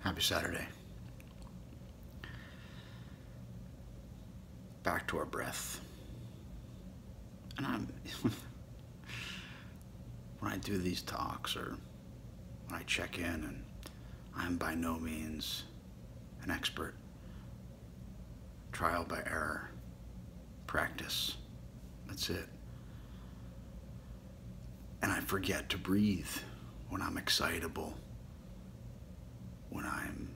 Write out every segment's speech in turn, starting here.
Happy Saturday. Back to our breath. And I'm, when I do these talks or when I check in, and I'm by no means an expert. Trial by error, practice. That's it. And I forget to breathe when I'm excitable when I'm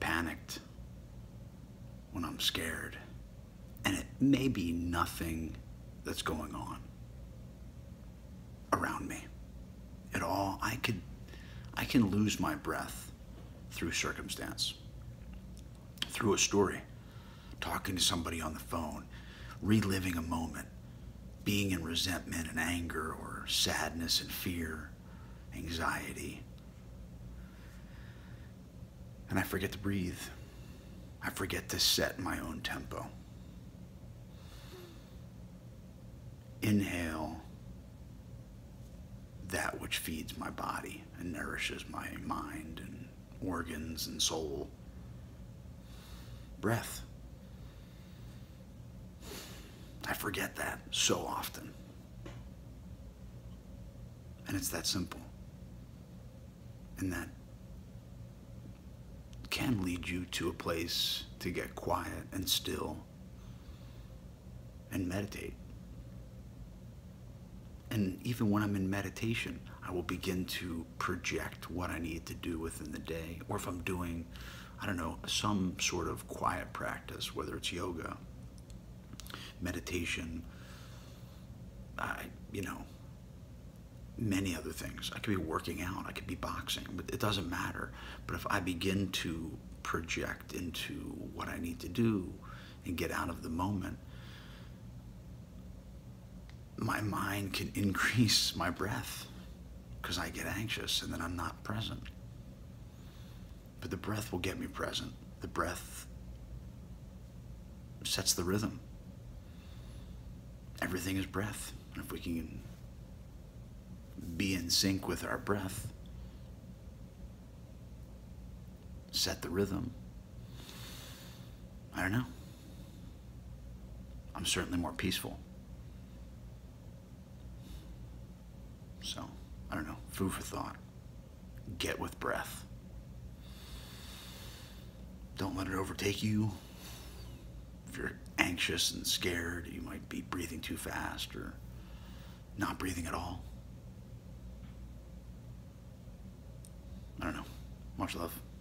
panicked, when I'm scared. And it may be nothing that's going on around me at all. I could I can lose my breath through circumstance, through a story, talking to somebody on the phone, reliving a moment, being in resentment and anger or sadness and fear, anxiety and I forget to breathe. I forget to set my own tempo. Inhale that which feeds my body and nourishes my mind and organs and soul. Breath. I forget that so often. And it's that simple. And that can lead you to a place to get quiet and still and meditate. And even when I'm in meditation, I will begin to project what I need to do within the day. Or if I'm doing, I don't know, some sort of quiet practice, whether it's yoga, meditation, I, you know, many other things. I could be working out, I could be boxing, but it doesn't matter. But if I begin to project into what I need to do and get out of the moment, my mind can increase my breath because I get anxious and then I'm not present. But the breath will get me present. The breath sets the rhythm. Everything is breath. And if we can be in sync with our breath, set the rhythm. I don't know. I'm certainly more peaceful. So, I don't know. Food for thought. Get with breath. Don't let it overtake you. If you're anxious and scared, you might be breathing too fast or not breathing at all. I don't know. Much love.